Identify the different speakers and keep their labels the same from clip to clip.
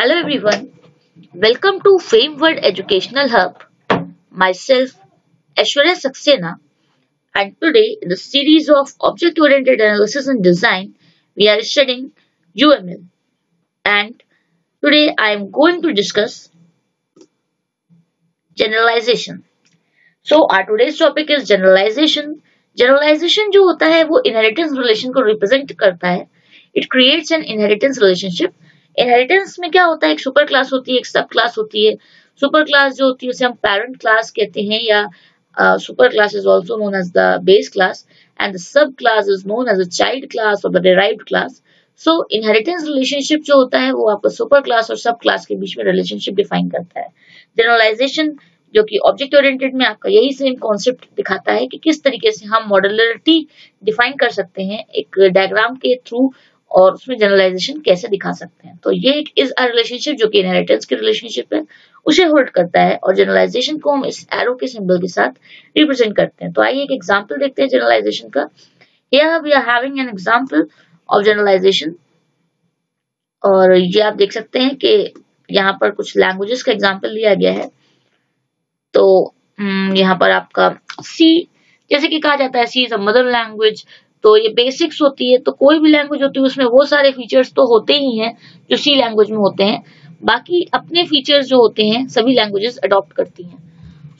Speaker 1: Hello everyone, welcome to FameWorld Educational Hub. Myself Aishwarya Saxena and today in the series of Object Oriented Analysis and Design we are studying UML and today I am going to discuss generalization. So our today's topic is generalization. Generalization जो होता है वो inheritance relation को represent करता है. It creates an inheritance relationship inheritance में क्या होता है? एक सुपर क्लास होती है, एक सब क्लास होती है। सुपर क्लास जो होती है, उसे हम पेरेंट क्लास कहते हैं, या super class is also known as the base class and the sub class is known as a child class और the derived class so inheritance relationship जो होता है, वो आपको सुपर क्लास और सब क्लास के बीच में रिलेशनशिप डिफाइन करता है। जनरलाइजेशन जो कि ऑब्जेक्ट ओरिएंटेड में आपका यही सेम कॉन्सेप्ट दिखाता है कि किस तरीके से हम मॉडलरिटी डिफाइन कर सकते हैं। एक डायग्राम के थ्रू और उसमें जनरलाइजेशन कैसे दिखा सकते हैं? तो ये एक इज़ अ रिलेशनशिप जो कि इनहेरिटेंस की रिलेशनशिप है उसे होल्ड करता है और जनरलाइजेशन को हम इस एरो के सिंबल के साथ रिप्रेजेंट करते हैं। तो आइए एक एग्जांपल देखते हैं जनरलाइजेशन का। Here we are having an example of generalization और ये आप देख सकते हैं कि यहाँ पर कुछ लैंग्वेजेस का एग्ज़ाम्पल लिया गया है। तो हम्म, यहाँ पर आपका सी जैसे कि कहा जाता है C is a mother language तो ये बेसिक्स होती है तो कोई भी लैंग्वेज होती है, उसमें वो सारे फीचर्स तो होते ही हैं जो सी लैंग्वेज में होते हैं। बाकी अपने फीचर्स जो होते हैं, सभी लैंग्वेजेस अडॉप्ट करती हैं।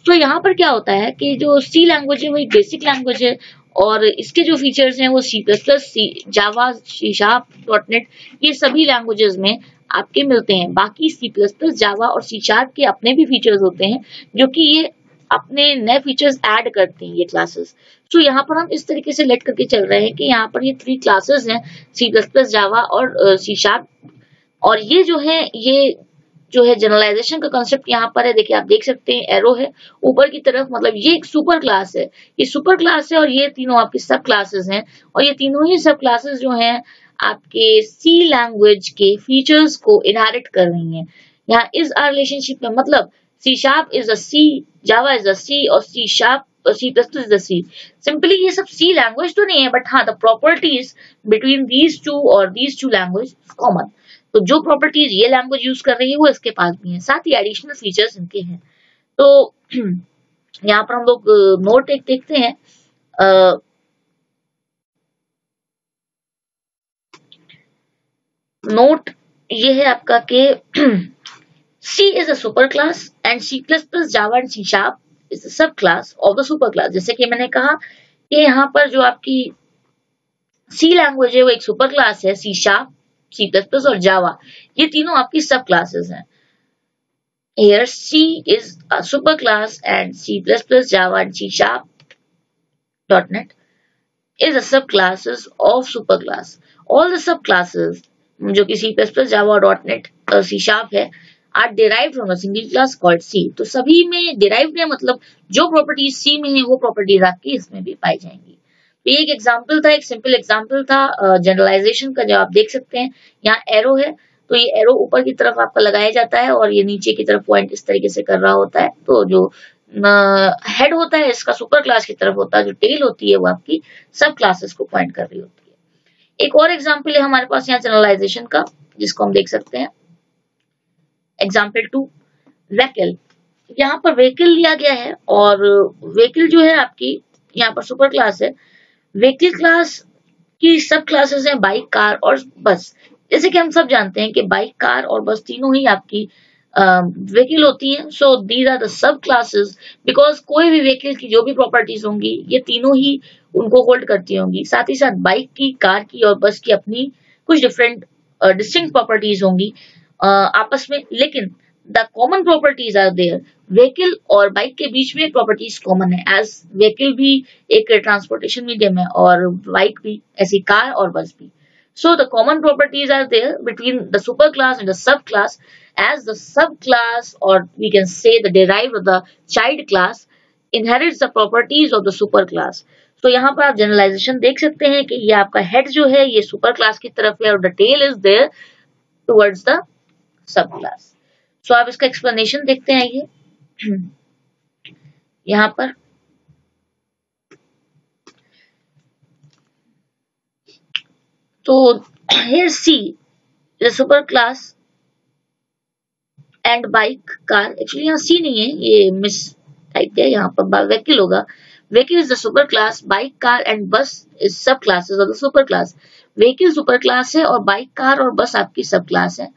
Speaker 1: तो यहाँ पर क्या होता है कि जो सी लैंग्वेज है, वो एक बेसिक लैंग्वेज है, और इसके जो फीचर्स हैं, वो C plus plus C Java C sharp dot net ये सभी लैंग्वेजेस में आपके मिलते हैं। बाकी सी प्लस प्लस जावा और सी के अपने भी फीचर्स होते हैं, जो कि ये अपने नए फीचर्स ऐड करते हैं ये क्लासेस तो यहाँ पर हम इस तरीके से लेट करके चल रहे हैं कि यहाँ पर ये थ्री क्लासेस हैं सी प्लस प्लस जावा और सी शार्प और ये जो है, ये जो है जनरलाइजेशन का कंसेप्ट यहाँ पर है। देखिए, आप देख सकते हैं एरो है। ऊपर की तरफ़ मतलब ये एक सुपर क्लास है। ये सुपर क्लास है और ये तीनों आपकी सब क्लासेस हैं। और ये तीनों ही सब क्लासेस जो हैं, आपके सी लैंग्वेज के फीचर्स को इनहेरिट कर रही हैं। यहाँ इस रिलेशनशिप में मतलब C sharp is a C, Java is a C और C sharp C plus plus is a C. Simply ये सब C language तो नहीं है but हाँ the properties between these two और these two language common. तो जो properties ये language use कर रही है वो इसके पास भी हैं साथ ही additional features इनके हैं तो यहाँ पर हम लोग नोट एक देखते हैं नोट ये है आपका के C is a superclass and C++ Java and C Sharp is a subclass of the superclass. जैसे कि मैंने कहा कि यहाँ पर जो आपकी C लैंग्वेज है वो एक सुपर क्लास है C Sharp, C++ और Java. ये तीनों आपकी सब क्लासेस हैं Here C is a superclass and C++, Java and C Sharp .NET is a subclasses of superclass. All the subclasses जो कि C++, Java .NET और C Sharp है are derive from a single class called C तो सभी में derive है मतलब जो प्रॉपर्टीज़ सी में है, वो प्रॉपर्टीज़ आपकी इसमें भी पाई जाएँगी। तो ये एक एग्ज़ाम्पल था, एक सिंपल एग्ज़ाम्पल था जनरलाइजेशन का जो आप देख सकते हैं, यहाँ एरो है। तो ये एरो ऊपर की तरफ़ आपका लगाया जाता है और ये नीचे की तरफ़ पॉइंट इस तरीके से कर रहा होता है। तो जो हेड होता है, इसका सुपर क्लास की तरफ़ होता है, जो टेल होती है, वो आपकी सब क्लासेस को पॉइंट कर रही होती है। एक और एग्ज़ाम्पल है हमारे पास यहाँ जनरलाइजेशन का, जिसको हम देख सकते हैं। एग्ज़ाम्पल टू व्हीकल यहाँ पर व्हीकल लिया गया है और व्हीकल जो है आपकी, यहाँ पर सुपर क्लास है। व्हीकल क्लास की सब क्लासेस हैं बाइक कार और बस जैसे कि हम सब जानते हैं कि बाइक कार और बस तीनों ही आपकी व्हीकल होती है। So these are the sub classes because कोई भी व्हीकल की जो भी प्रॉपर्टीज़ होंगी, ये तीनों ही उनको होल्ड करती होंगी। साथ ही साथ बाइक की कार की और बस की अपनी कुछ डिफरेंट डिस्टिंग प्रॉपर्टीज़ होंगी। आपस में, लेकिन the common properties are there vehicle और बाइक के बीच में प्रॉपर्टीज़ कॉमन है. एज व्हीकल भी एक ट्रांसपोर्टेशन मीडियम है और बाइक भी, ऐसी कार और बस भी. So the common properties are there between the super class and the sub class as the sub class और we can say the derive the child class inherit the properties of the super class तो यहाँ पर आप generalisation देख सकते हैं कि ये आपका हेड जो है, ये सुपर क्लास की तरफ़ है और the tail is there towards the sub class so आप इसका एक्सप्लेनेशन देखते हैं ये। यहाँ पर। तो here C the super class and bike car actually यहाँ सी नहीं है, ये मिस टाइप है, यहाँ पर व्हीकल होगा। Vehicle is the super class bike car and bus is sub the super class vehicle super class है और बाइक कार और बस आपकी सब क्लास है।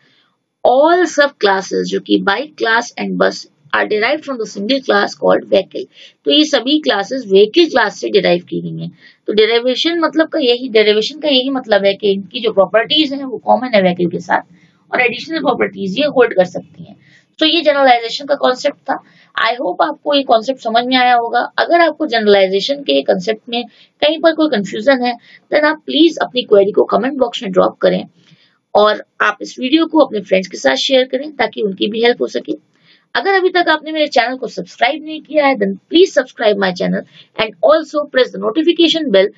Speaker 1: सब क्लासेस जो कि bike class and bus are derive from the single class called vehicle तो ये सभी क्लासेस व्हीकल क्लास से डिराइव की गई हैं। तो डेरिवेशन मतलब का यही डेरिवेशन का यही मतलब है कि इनकी जो प्रॉपर्टीज़ हैं, वो कॉमन है व्हीकल के साथ। और एडिशनल प्रॉपर्टीज़ ये होल्ड कर सकती हैं। तो ये जनरलाइजेशन का कॉन्सेप्ट था। आई होप आपको ये कॉन्सेप्ट समझ में आया होगा। अगर आपको जनरलाइजेशन के कॉन्सेप्ट में कहीं पर कोई कंफ्यूजन है देन आप प्लीज़ अपनी क्वेरी को कमेंट बॉक्स में ड्रॉप करें। और आप इस वीडियो को अपने फ्रेंड्स के साथ शेयर करें ताकि उनकी भी हेल्प हो सके। अगर अभी तक आपने मेरे चैनल को सब्सक्राइब नहीं किया है then please subscribe my channel and also press the notification bell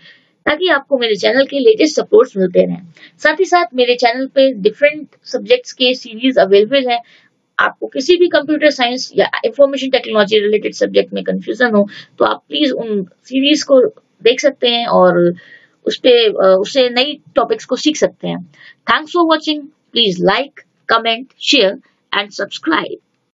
Speaker 1: ताकि आपको मेरे चैनल के लेटेस्ट सपोर्ट्स मिलते रहें। साथ ही साथ मेरे चैनल पे डिफरेंट सब्जेक्ट्स के सीरीज़ अवेलेबल है। आपको किसी भी कंप्यूटर साइंस या इंफॉर्मेशन टेक्नोलॉजी रिलेटेड सब्जेक्ट में कंफ्यूजन हो तो आप प्लीज़ उन सीरीज़ को देख सकते हैं और उस पे उससे नई टॉपिक्स को सीख सकते हैं। Thanks for watching please like comment share and subscribe